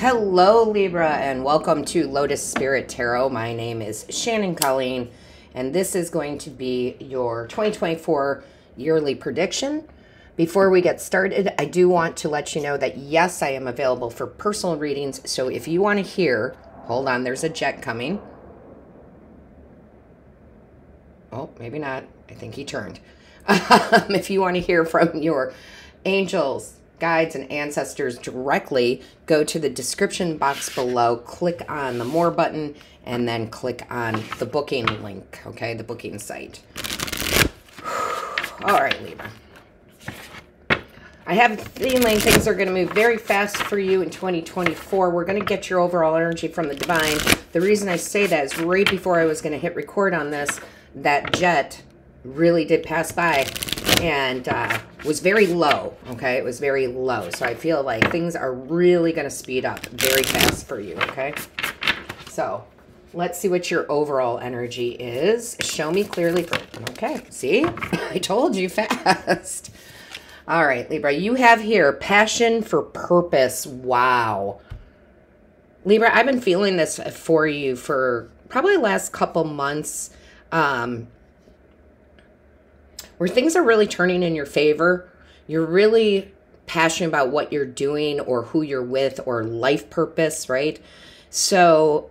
Hello, Libra, and welcome to Lotus Spirit Tarot. My name is Shannon Colleen, and this is going to be your 2024 yearly prediction. Before we get started, I do want to let you know that yes, I am available for personal readings. So if you want to hear, hold on, there's a jet coming. Oh, maybe not. I think he turned. Um, if you want to hear from your angels, guides, and ancestors directly, go to the description box below, click on the more button, and then click on the booking link, okay, the booking site. All right, Libra. I have a feeling things are going to move very fast for you in 2024. We're going to get your overall energy from the divine. The reason I say that is right before I was going to hit record on this, that jet really did pass by and uh, was very low. Okay, it was very low. So I feel like things are really going to speed up very fast for you. Okay, so let's see what your overall energy is. Show me clearly. Okay, see, I told you fast. All right, Libra, you have here passion for purpose. Wow. Libra, I've been feeling this for you for probably the last couple months. Um, where things are really turning in your favor. You're really passionate about what you're doing or who you're with or life purpose, right? So,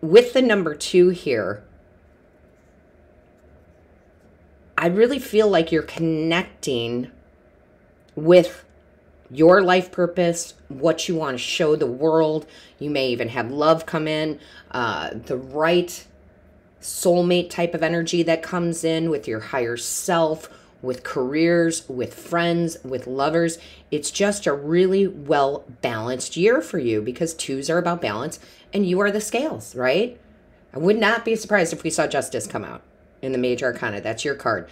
with the number two here, I really feel like you're connecting with your life purpose, what you want to show the world. You may even have love come in, uh, the right soulmate type of energy that comes in with your higher self, with careers, with friends, with lovers. It's just a really well balanced year for you because twos are about balance and you are the scales, right? I would not be surprised if we saw justice come out in the major arcana. That's your card.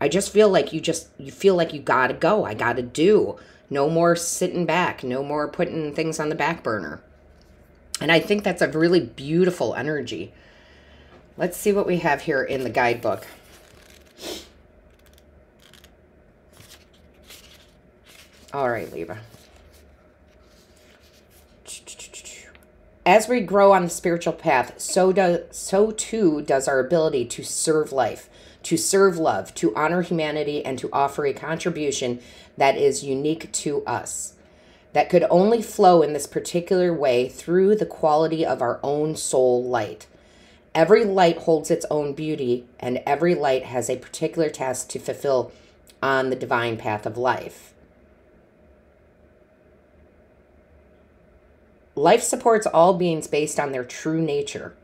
I just feel like you just you feel like you got to go. I got to do. No more sitting back, no more putting things on the back burner. And I think that's a really beautiful energy. Let's see what we have here in the guidebook. All right, Libra. As we grow on the spiritual path, so does so too does our ability to serve life, to serve love, to honor humanity, and to offer a contribution that is unique to us. That could only flow in this particular way through the quality of our own soul light. Every light holds its own beauty, and every light has a particular task to fulfill on the divine path of life. Life supports all beings based on their true nature.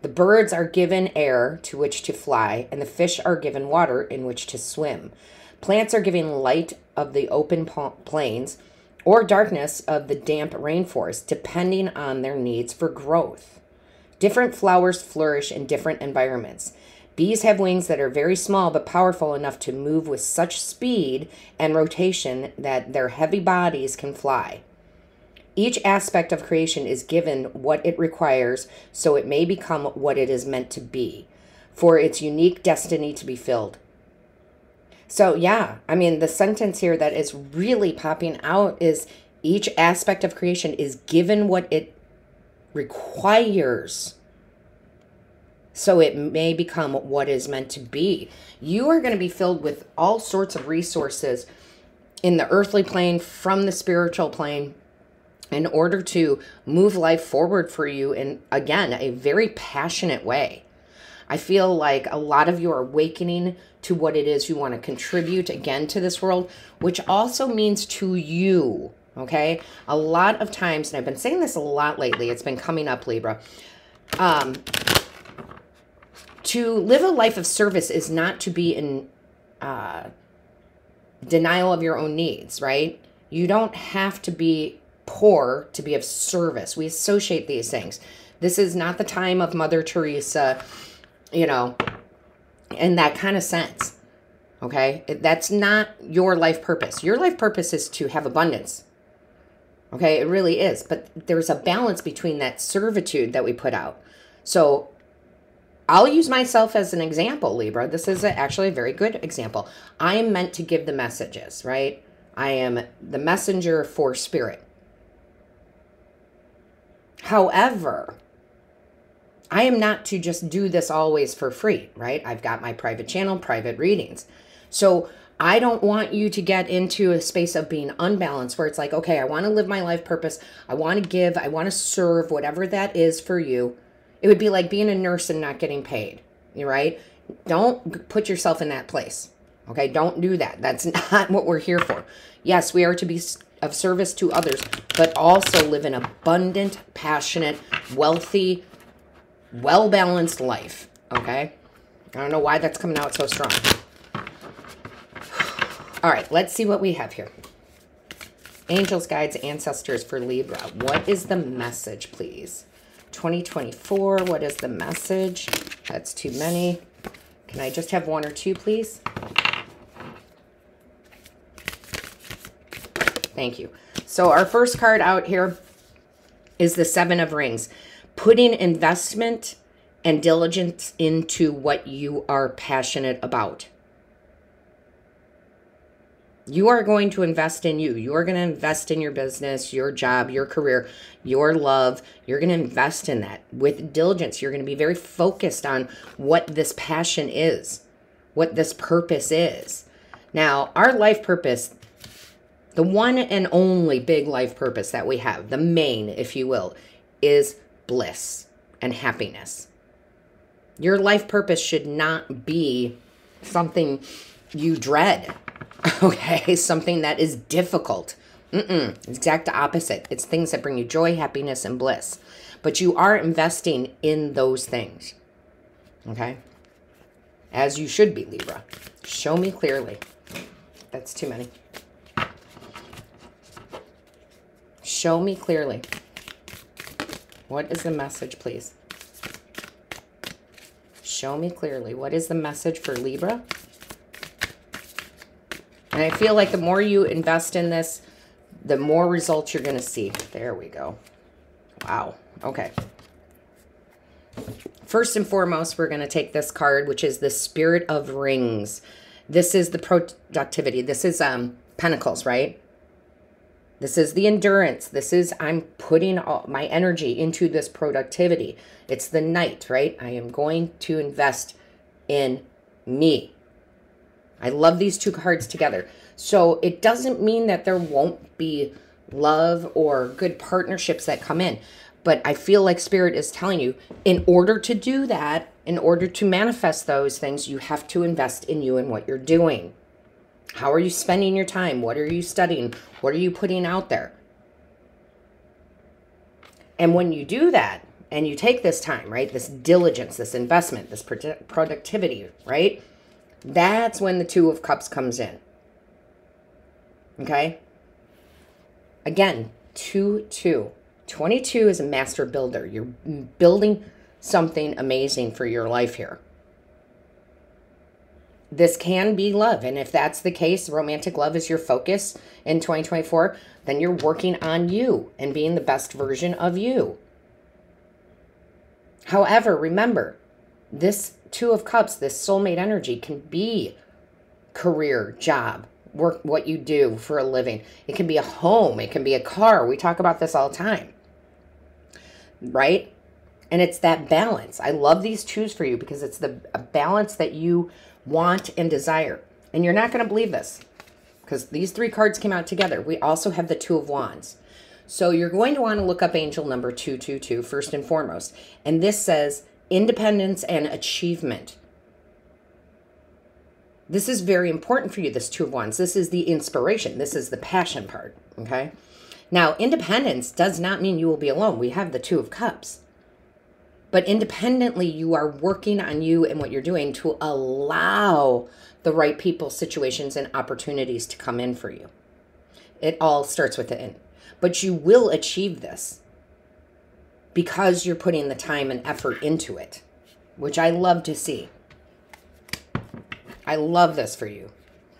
The birds are given air to which to fly, and the fish are given water in which to swim. Plants are given light of the open plains or darkness of the damp rainforest, depending on their needs for growth. Different flowers flourish in different environments. Bees have wings that are very small but powerful enough to move with such speed and rotation that their heavy bodies can fly. Each aspect of creation is given what it requires so it may become what it is meant to be, for its unique destiny to be filled. So, yeah, I mean, the sentence here that is really popping out is each aspect of creation is given what it requires so it may become what is meant to be. You are going to be filled with all sorts of resources in the earthly plane, from the spiritual plane, in order to move life forward for you in, again, a very passionate way. I feel like a lot of you are awakening to what it is you want to contribute again to this world, which also means to you Okay. A lot of times, and I've been saying this a lot lately, it's been coming up, Libra. Um, to live a life of service is not to be in uh, denial of your own needs, right? You don't have to be poor to be of service. We associate these things. This is not the time of Mother Teresa, you know, in that kind of sense. Okay? That's not your life purpose. Your life purpose is to have abundance, Okay, it really is. But there's a balance between that servitude that we put out. So I'll use myself as an example, Libra. This is a, actually a very good example. I am meant to give the messages, right? I am the messenger for spirit. However, I am not to just do this always for free, right? I've got my private channel, private readings. So I don't want you to get into a space of being unbalanced where it's like, okay, I want to live my life purpose. I want to give. I want to serve, whatever that is for you. It would be like being a nurse and not getting paid, right? Don't put yourself in that place. Okay, don't do that. That's not what we're here for. Yes, we are to be of service to others, but also live an abundant, passionate, wealthy, well balanced life. Okay? I don't know why that's coming out so strong. All right, let's see what we have here. Angels, guides, ancestors for Libra. What is the message, please? 2024, what is the message? That's too many. Can I just have one or two, please? Thank you. So our first card out here is the Seven of Rings. Putting investment and diligence into what you are passionate about. You are going to invest in you. You are going to invest in your business, your job, your career, your love. You're going to invest in that with diligence. You're going to be very focused on what this passion is, what this purpose is. Now, our life purpose, the one and only big life purpose that we have, the main, if you will, is bliss and happiness. Your life purpose should not be something you dread, okay? Something that is difficult. Mm-mm, exact opposite. It's things that bring you joy, happiness, and bliss. But you are investing in those things, okay? As you should be, Libra. Show me clearly. That's too many. Show me clearly. What is the message, please? Show me clearly. What is the message for Libra? And I feel like the more you invest in this, the more results you're going to see. There we go. Wow. Okay. First and foremost, we're going to take this card, which is the Spirit of Rings. This is the productivity. This is um Pentacles, right? This is the endurance. This is, I'm putting all my energy into this productivity. It's the Knight, right? I am going to invest in me. I love these two cards together. So it doesn't mean that there won't be love or good partnerships that come in. But I feel like Spirit is telling you, in order to do that, in order to manifest those things, you have to invest in you and what you're doing. How are you spending your time? What are you studying? What are you putting out there? And when you do that and you take this time, right, this diligence, this investment, this productivity, right, that's when the Two of Cups comes in. Okay? Again, 2 2. 22 is a master builder. You're building something amazing for your life here this can be love. And if that's the case, romantic love is your focus in 2024, then you're working on you and being the best version of you. However, remember, this Two of Cups, this soulmate energy can be career, job, work, what you do for a living. It can be a home, it can be a car. We talk about this all the time, right? And it's that balance. I love these twos for you because it's the balance that you want, and desire. And you're not going to believe this because these three cards came out together. We also have the Two of Wands. So you're going to want to look up angel number 222 first and foremost. And this says independence and achievement. This is very important for you, this Two of Wands. This is the inspiration. This is the passion part, okay? Now, independence does not mean you will be alone. We have the Two of Cups. But independently, you are working on you and what you're doing to allow the right people, situations, and opportunities to come in for you. It all starts with within. But you will achieve this because you're putting the time and effort into it, which I love to see. I love this for you,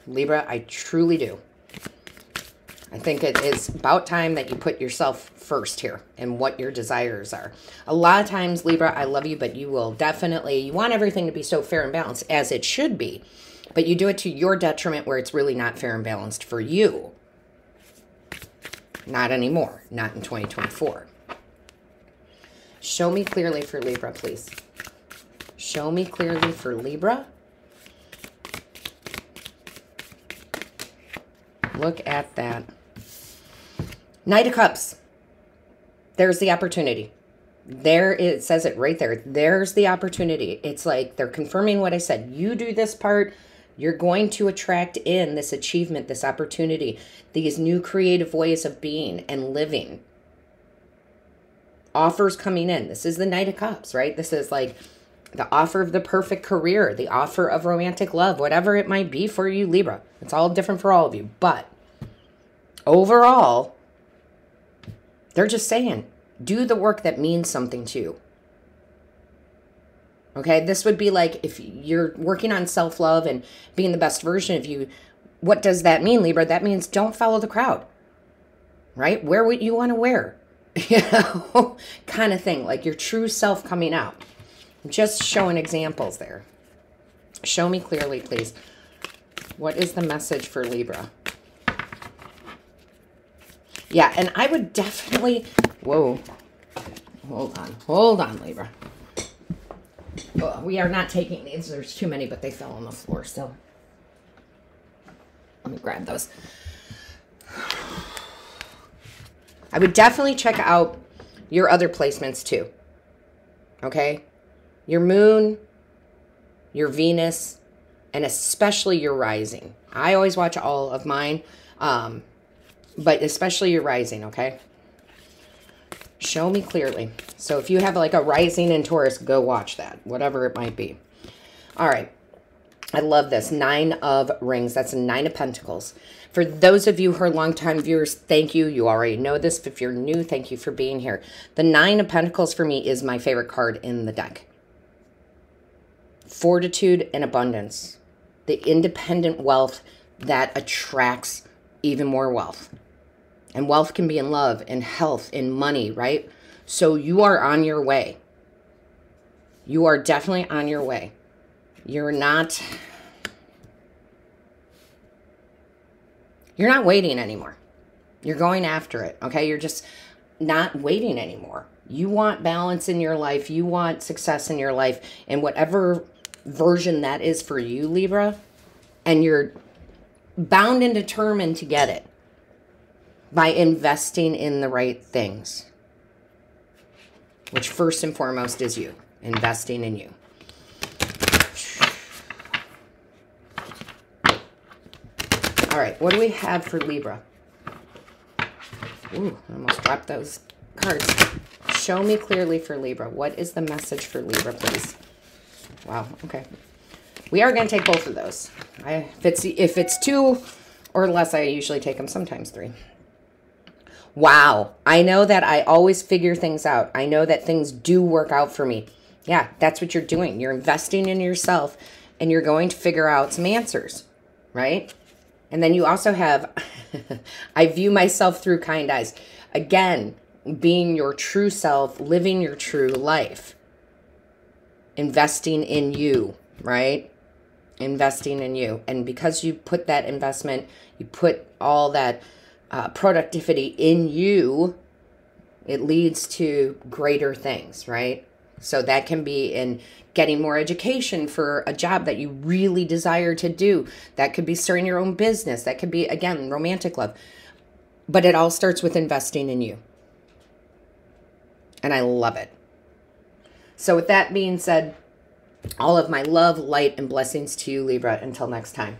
Libra. I truly do. I think it is about time that you put yourself first here and what your desires are. A lot of times, Libra, I love you, but you will definitely, you want everything to be so fair and balanced as it should be, but you do it to your detriment where it's really not fair and balanced for you. Not anymore, not in 2024. Show me clearly for Libra, please. Show me clearly for Libra. Look at that. Knight of Cups. There's the opportunity. There it says it right there. There's the opportunity. It's like they're confirming what I said. You do this part, you're going to attract in this achievement, this opportunity, these new creative ways of being and living. Offers coming in. This is the Knight of Cups, right? This is like the offer of the perfect career, the offer of romantic love, whatever it might be for you, Libra. It's all different for all of you. But overall, they're just saying, do the work that means something to you. Okay, this would be like if you're working on self love and being the best version of you. What does that mean, Libra? That means don't follow the crowd, right? Wear what you want to wear, you know, kind of thing, like your true self coming out. Just showing examples there. Show me clearly, please. What is the message for Libra? Yeah, and I would definitely... Whoa. Hold on. Hold on, Libra. Oh, we are not taking these. There's too many, but they fell on the floor still. Let me grab those. I would definitely check out your other placements too. Okay? Your moon, your Venus, and especially your rising. I always watch all of mine, um, but especially your rising, okay? Show me clearly. So if you have like a rising in Taurus, go watch that, whatever it might be. All right. I love this. Nine of rings. That's a nine of pentacles. For those of you who are longtime viewers, thank you. You already know this. If you're new, thank you for being here. The nine of pentacles for me is my favorite card in the deck. Fortitude and abundance. The independent wealth that attracts even more wealth. And wealth can be in love, in health, in money, right? So you are on your way. You are definitely on your way. You're not You're not waiting anymore. You're going after it, okay? You're just not waiting anymore. You want balance in your life. You want success in your life. And whatever version that is for you, Libra, and you're bound and determined to get it by investing in the right things, which first and foremost is you, investing in you. All right, what do we have for Libra? Ooh, I almost dropped those cards. Show me clearly for Libra. What is the message for Libra, please? Wow, okay. We are going to take both of those. I, if, it's, if it's two or less, I usually take them, sometimes three. Wow. I know that I always figure things out. I know that things do work out for me. Yeah, that's what you're doing. You're investing in yourself and you're going to figure out some answers, right? And then you also have, I view myself through kind eyes. Again, being your true self, living your true life, investing in you, right? Investing in you. And because you put that investment, you put all that uh, productivity in you, it leads to greater things, right? So that can be in getting more education for a job that you really desire to do. That could be starting your own business. That could be, again, romantic love. But it all starts with investing in you. And I love it. So, with that being said, all of my love, light, and blessings to you, Libra. Until next time.